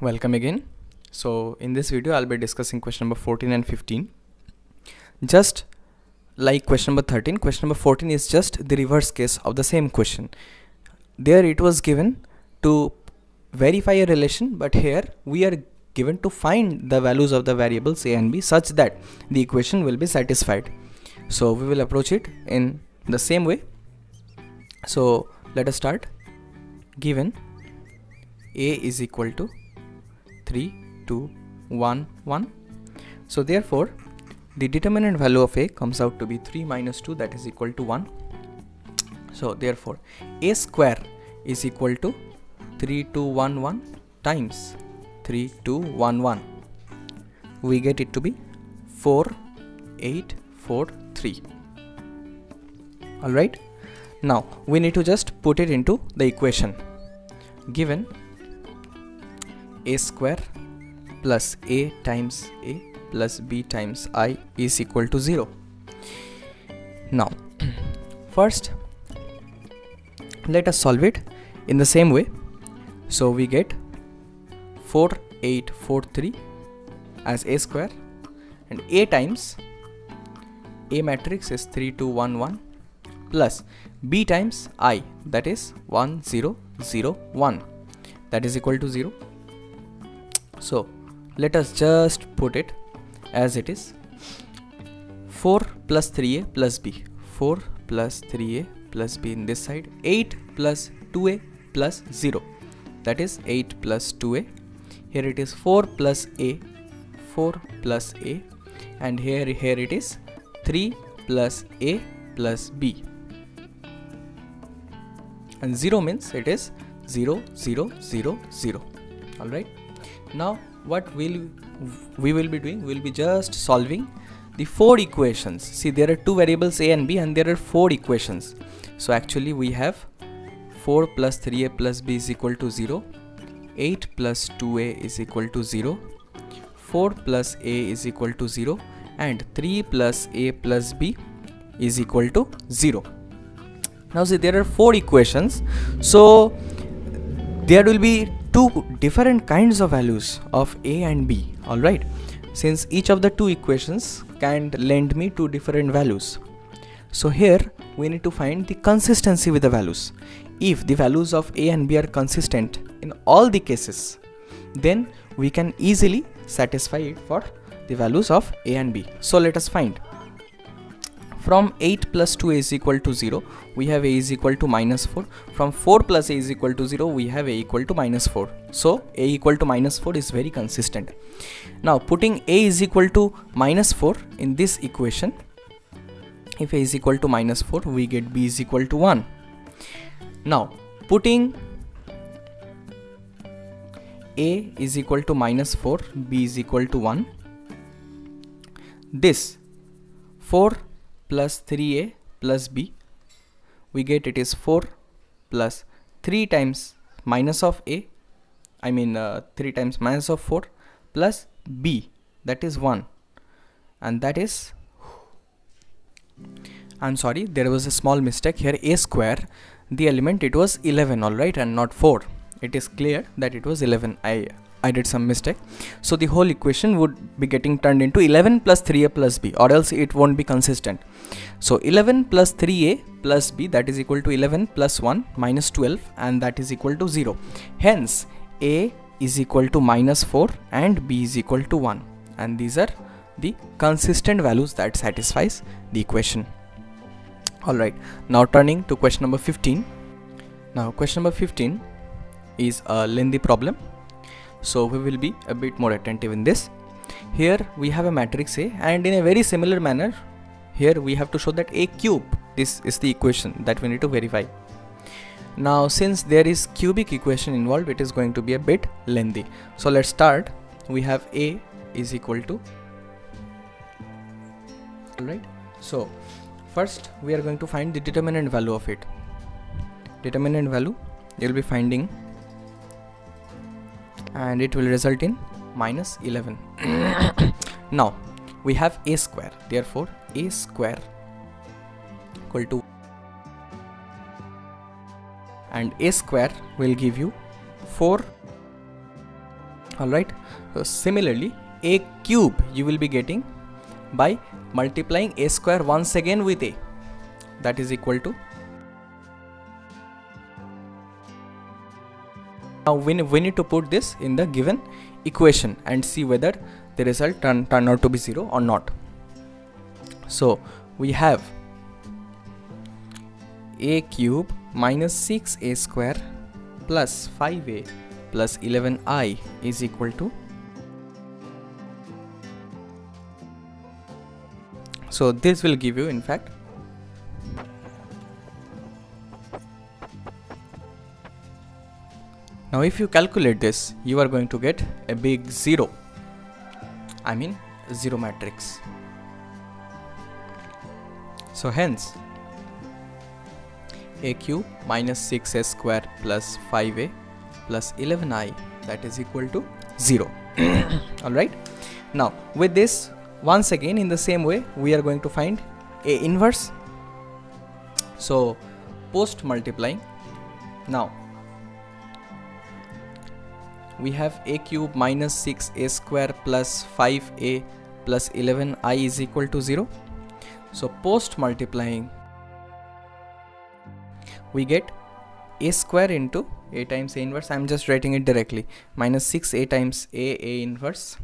welcome again. So in this video i'll be discussing question number 14 and 15 just like question number 13 question number 14 is just the reverse case of the same question. There it was given to verify a relation but here we are given to find the values of the variables a and b such that the equation will be satisfied. So we will approach it in the same way. So let us start. Given a is equal to 3 2 1 1 so therefore the determinant value of a comes out to be 3 minus 2 that is equal to 1 so therefore a square is equal to 3211 times 3211 we get it to be 4843 all right? Now we need to just put it into the equation. Given a square plus a times a plus b times i is equal to 0 now first let us solve it in the same way. So we get 4843 as a square and a times a matrix is 3211 plus b times i that is 1001 that is equal to 0 so let us just put it as it is. 4 plus 3a plus b. 4 plus 3a plus b in this side. 8 plus 2a plus 0 that is 8 plus 2a here it is 4 plus a. 4 plus a. And here here it is 3 plus a plus b. And 0 means it is 0 0 0 0 all right now what will we will be doing? We'll be just solving the four equations. See there are two variables a and b and there are four equations. So actually we have 4 plus 3a plus b is equal to 0 8 plus 2a is equal to 0 4 plus a is equal to 0 and 3 plus a plus b is equal to 0 now see there are four equations. So there will be two different kinds of values of a and b alright since each of the two equations can lend me two different values. So here we need to find the consistency with the values. If the values of a and b are consistent in all the cases then we can easily satisfy it for the values of a and b. So let us find from 8 plus 2 a is equal to 0 we have a is equal to minus 4 from 4 plus a is equal to 0 we have a equal to minus 4 so a equal to minus 4 is very consistent now putting a is equal to minus 4 in this equation if a is equal to minus 4 we get b is equal to 1 now putting a is equal to minus 4 b is equal to 1 this 4 plus 3a plus b we get it is 4 plus 3 times minus of a I mean uh, 3 times minus of 4 plus b that is 1 and that is I'm sorry there was a small mistake here a square the element it was 11 alright and not 4 it is clear that it was 11 I I did some mistake. So the whole equation would be getting turned into 11 plus 3a plus b or else it won't be consistent. So 11 plus 3a plus b that is equal to 11 plus 1 minus 12 and that is equal to 0. Hence a is equal to minus 4 and b is equal to 1 and these are the consistent values that satisfies the equation. Alright now turning to question number 15. Now question number 15 is a lengthy problem so we will be a bit more attentive in this. Here we have a matrix A and in a very similar manner here we have to show that A cube this is the equation that we need to verify. Now since there is cubic equation involved it is going to be a bit lengthy. So let's start. We have A is equal to alright. So first we are going to find the determinant value of it. Determinant value you'll be finding and it will result in minus 11 now we have a square. Therefore a square equal to and a square will give you 4 alright? So similarly a cube you will be getting by multiplying a square once again with a. That is equal to now we, we need to put this in the given equation and see whether the result turn, turn out to be 0 or not. So we have a cube minus 6a square plus 5a plus 11i is equal to so this will give you in fact now if you calculate this you are going to get a big zero. I mean zero matrix. So hence a cube minus 6a square plus 5a plus 11i that is equal to 0 alright now with this once again in the same way we are going to find a inverse. So post multiplying. Now we have a cube minus 6a square plus 5a plus 11i is equal to 0 so post multiplying we get a square into a times a inverse. I'm just writing it directly. Minus 6a times a a inverse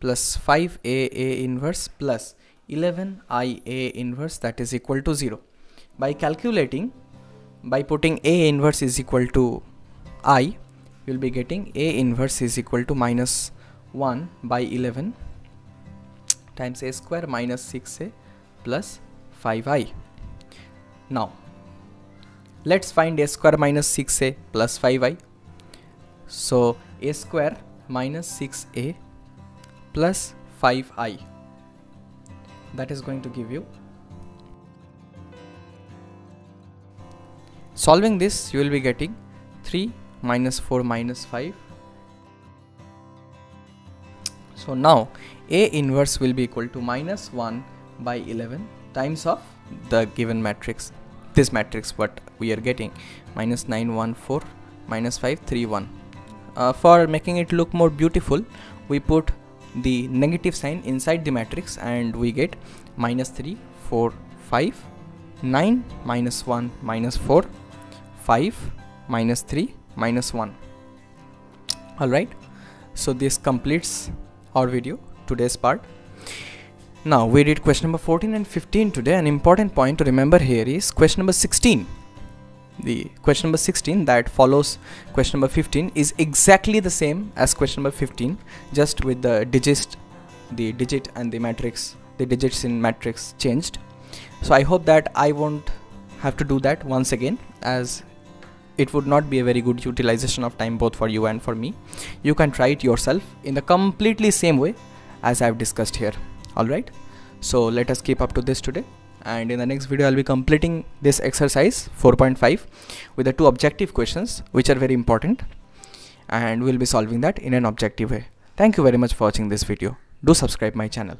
plus 5 a a inverse plus 11 i a inverse that is equal to 0 by calculating by putting a inverse is equal to i you will be getting a inverse is equal to minus 1 by 11 times a square minus 6a plus 5i now let's find a square minus 6a plus 5i so a square minus 6a plus 5i that is going to give you. Solving this you will be getting 3 minus 4 minus 5 so now a inverse will be equal to minus 1 by 11 times of the given matrix. This matrix what we are getting. Minus 9 1 4 minus 5 3 1 uh, for making it look more beautiful we put the negative sign inside the matrix and we get minus 3 4 5 9 minus 1 minus 4 5 minus 3 minus 1 alright so this completes our video today's part. Now we did question number 14 and 15 today. An important point to remember here is question number 16 the question number 16 that follows question number 15 is exactly the same as question number 15 just with the digits the digit and the matrix the digits in matrix changed. So i hope that i won't have to do that once again as it would not be a very good utilization of time both for you and for me you can try it yourself in the completely same way as i've discussed here all right so let us keep up to this today and in the next video I'll be completing this exercise 4.5 with the two objective questions which are very important and we'll be solving that in an objective way. Thank you very much for watching this video. Do subscribe my channel.